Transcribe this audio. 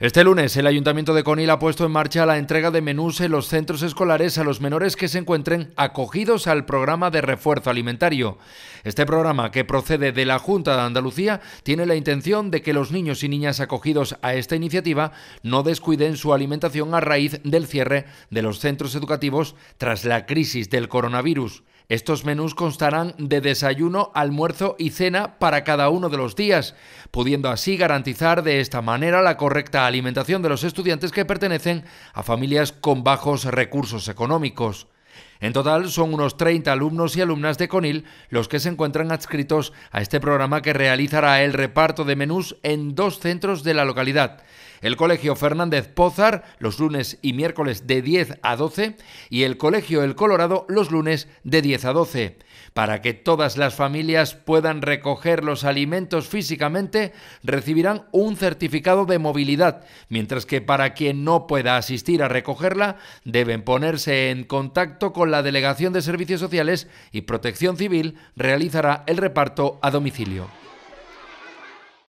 Este lunes el Ayuntamiento de Conil ha puesto en marcha la entrega de menús en los centros escolares a los menores que se encuentren acogidos al programa de refuerzo alimentario. Este programa, que procede de la Junta de Andalucía, tiene la intención de que los niños y niñas acogidos a esta iniciativa no descuiden su alimentación a raíz del cierre de los centros educativos tras la crisis del coronavirus. Estos menús constarán de desayuno, almuerzo y cena para cada uno de los días, pudiendo así garantizar de esta manera la correcta alimentación de los estudiantes que pertenecen a familias con bajos recursos económicos. En total son unos 30 alumnos y alumnas de CONIL los que se encuentran adscritos a este programa que realizará el reparto de menús en dos centros de la localidad el Colegio Fernández Pozar los lunes y miércoles de 10 a 12 y el Colegio El Colorado los lunes de 10 a 12. Para que todas las familias puedan recoger los alimentos físicamente, recibirán un certificado de movilidad, mientras que para quien no pueda asistir a recogerla, deben ponerse en contacto con la Delegación de Servicios Sociales y Protección Civil realizará el reparto a domicilio.